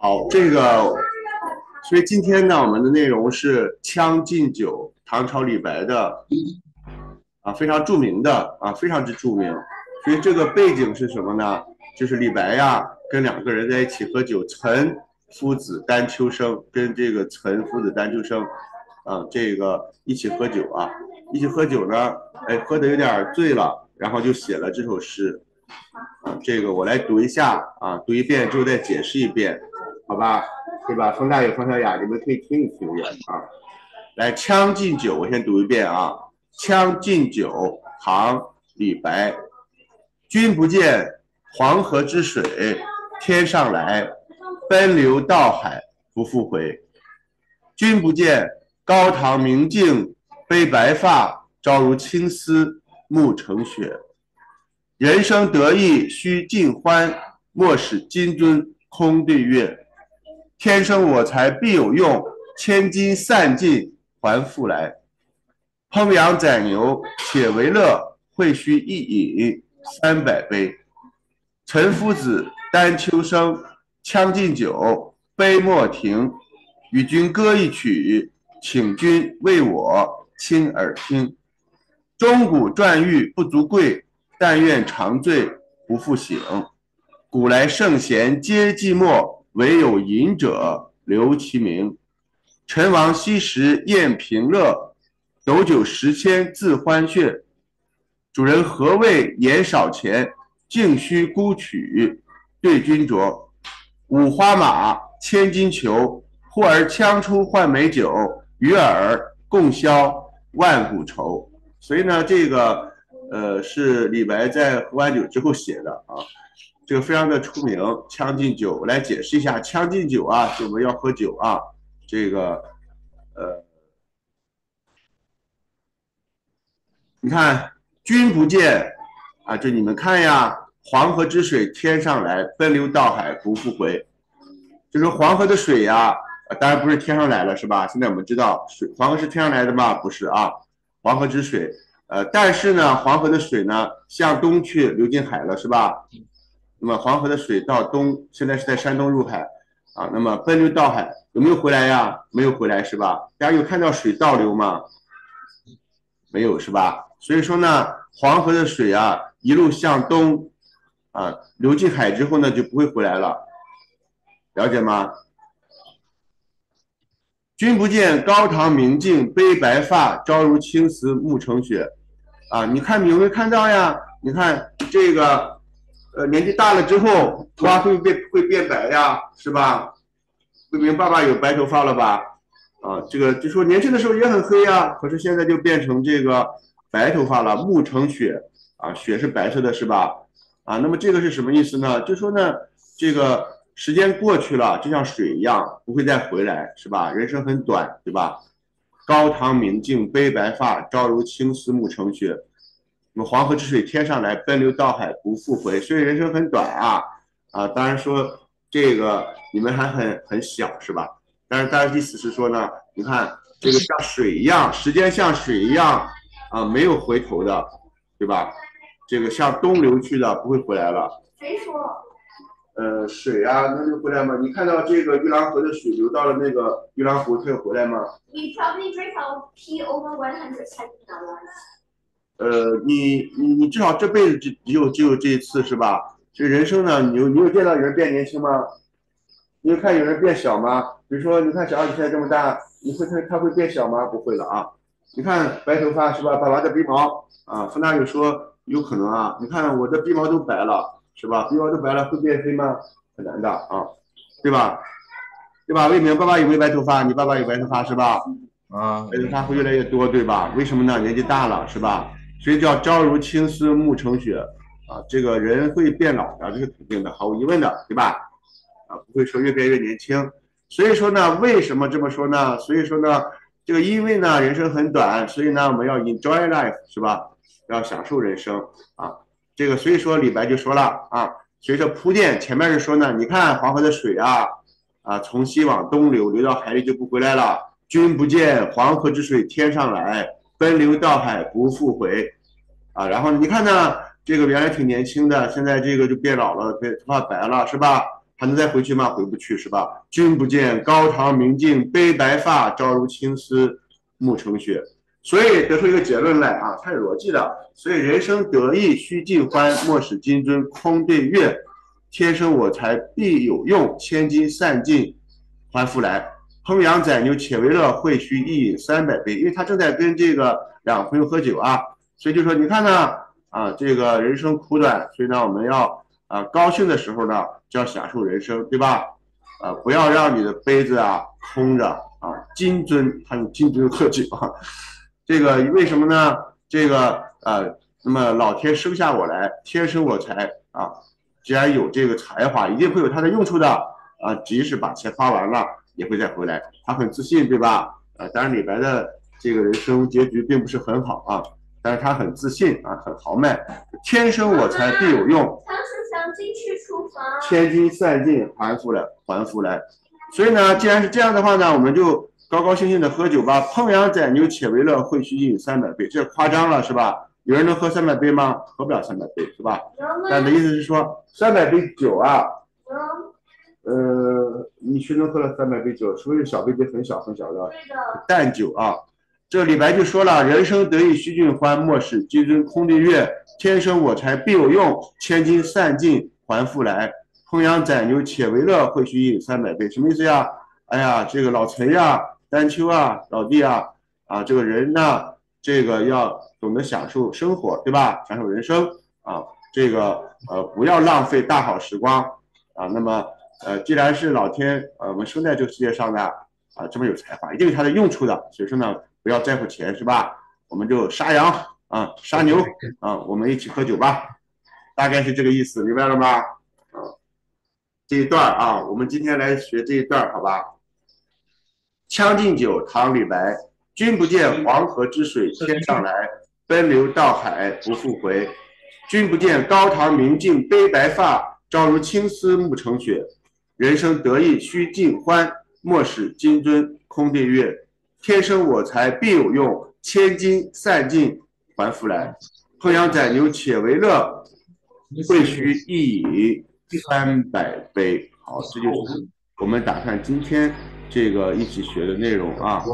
好，这个，所以今天呢，我们的内容是《将进酒》，唐朝李白的啊，非常著名的啊，非常之著名。所以这个背景是什么呢？就是李白呀，跟两个人在一起喝酒，岑夫子丹丘生，跟这个岑夫子丹丘生，啊，这个一起喝酒啊，一起喝酒呢，哎，喝的有点醉了，然后就写了这首诗。啊，这个我来读一下啊，读一遍之后再解释一遍。好吧，对吧？冯大有，冯小雅，你们可以听一听啊。来，《将进酒》，我先读一遍啊，《将进酒》唐·李白。君不见黄河之水天上来，奔流到海不复回。君不见高堂明镜悲白发，朝如青丝暮成雪。人生得意须尽欢，莫使金樽空对月。天生我材必有用，千金散尽还复来。烹羊宰牛且为乐，会须一饮三百杯。岑夫子，丹丘生，将进酒，杯莫停。与君歌一曲，请君为我倾耳听。钟鼓馔玉不足贵，但愿长醉不复醒。古来圣贤皆寂寞。唯有饮者留其名。陈王昔时宴平乐，斗酒十千恣欢谑。主人何为言少钱？径须沽取对君酌。五花马，千金裘，呼儿将出换美酒，与尔共销万古愁。所以呢，这个呃是李白在喝完酒之后写的啊。这个非常的出名，《将进酒》我来解释一下，《将进酒》啊，我们要喝酒啊。这个，呃，你看，君不见啊，就你们看呀，黄河之水天上来，奔流到海不复回。就是黄河的水呀，当然不是天上来了，是吧？现在我们知道，水黄河是天上来的吗？不是啊，黄河之水，呃，但是呢，黄河的水呢，向东去流进海了，是吧？那么黄河的水到东，现在是在山东入海啊。那么奔流到海有没有回来呀？没有回来是吧？大家有看到水倒流吗？没有是吧？所以说呢，黄河的水啊，一路向东啊，流进海之后呢，就不会回来了，了解吗？君不见高堂明镜悲白发，朝如青丝暮成雪。啊，你看你有没有看到呀？你看这个。呃，年纪大了之后，头发会变会变白呀，是吧？不明爸爸有白头发了吧？啊，这个就说年轻的时候也很黑呀，可是现在就变成这个白头发了，暮成雪啊，雪是白色的，是吧？啊，那么这个是什么意思呢？就说呢，这个时间过去了，就像水一样，不会再回来，是吧？人生很短，对吧？高堂明镜悲白发，朝如青丝暮成雪。黄河之水天上来，奔流到海不复回。所以人生很短啊啊！当然说这个你们还很很小是吧？但是大家意思是说呢，你看这个像水一样，时间像水一样啊，没有回头的，对吧？这个向东流去的，不会回来了。谁说？呃，水啊，能流回来吗？你看到这个玉兰河的水流到了那个玉兰湖，它有回来吗 probably drink pee over one hundred. 呃，你你你至少这辈子只只有只有这一次是吧？这人生呢，你有你有见到有人变年轻吗？你有看有人变小吗？比如说，你看小二你现在这么大，你会他他会变小吗？不会了啊！你看白头发是吧？爸爸的鼻毛啊，冯大有说有可能啊。你看我的鼻毛都白了是吧？鼻毛都白了会变黑吗？很难的啊，对吧？对吧？魏明，爸爸有没有白头发？你爸爸有白头发是吧？啊，白头发会越来越多，对吧？为什么呢？年纪大了是吧？所以叫朝如青丝暮成雪啊，这个人会变老的，这是肯定的，毫无疑问的，对吧？啊，不会说越变越年轻。所以说呢，为什么这么说呢？所以说呢，这个因为呢，人生很短，所以呢，我们要 enjoy life，是吧？要享受人生啊。这个所以说李白就说了啊，所以说铺垫前面是说呢，你看黄河的水啊啊，从西往东流，流到海里就不回来了。君不见黄河之水天上来。奔流到海不复回，啊，然后你看呢，这个原来挺年轻的，现在这个就变老了，变头发白了，是吧？还能再回去吗？回不去是吧？君不见，高堂明镜悲白发，朝如青丝暮成雪。所以得出一个结论来啊，它有逻辑的。所以人生得意须尽欢，莫使金樽空对月。天生我材必有用，千金散尽还复来。烹羊宰牛且为乐，会须一饮三百杯。因为他正在跟这个两个朋友喝酒啊，所以就说你看呢啊，这个人生苦短，所以呢我们要啊高兴的时候呢就要享受人生，对吧？啊，不要让你的杯子啊空着啊。金樽，他用金樽喝酒啊，这个为什么呢？这个呃，那么老天生下我来，天生我才啊。既然有这个才华，一定会有它的用处的啊！即使把钱花完了，也会再回来。他很自信，对吧？呃，当然李白的这个人生结局并不是很好啊，但是他很自信啊，很豪迈。天生我材必有用，仓鼠想进去厨房，千金散尽还复来，还复来。所以呢，既然是这样的话呢，我们就高高兴兴的喝酒吧。烹羊宰牛且为乐，会须一饮三百杯，这夸张了是吧？有人能喝三百杯吗？喝不了三百杯，是吧？但的意思是说，三百杯酒啊，呃，你谁能喝了三百杯酒？除非是小杯杯很小很小的淡酒啊。这李白就说了：“人生得意须尽欢，莫使金樽空对月。天生我材必有用，千金散尽还复来。烹羊宰牛且为乐，会须一饮三百杯。”什么意思呀？哎呀，这个老陈呀，丹丘啊，老弟啊，啊，这个人呢？这个要懂得享受生活，对吧？享受人生啊，这个呃不要浪费大好时光啊。那么呃，既然是老天呃我们生在这个世界上呢啊这么有才华，一定有它的用处的。所以说呢，不要在乎钱，是吧？我们就杀羊啊，杀牛啊，我们一起喝酒吧，大概是这个意思，明白了吗？啊，这一段啊，我们今天来学这一段，好吧？《将进酒》唐·李白。君不见黄河之水天上来，奔流到海不复回。君不见高堂明镜悲白发，朝如青丝暮成雪。人生得意须尽欢，莫使金樽空对月。天生我材必有用，千金散尽还复来。烹羊宰牛且为乐，会须一饮三百杯。好，这就是我们打算今天这个一起学的内容啊。